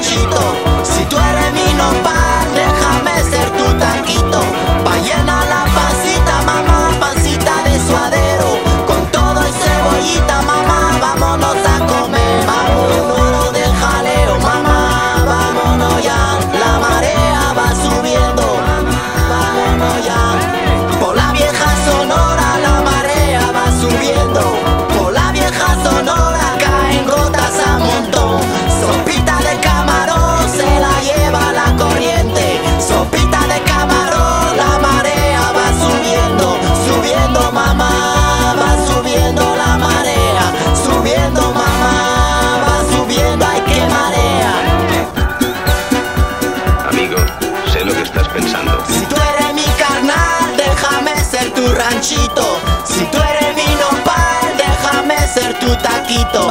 激动。Si tú eres mi nopal, déjame ser tu taquito.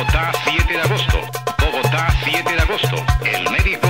Bogotá, 7 de agosto. Bogotá, 7 de agosto. El médico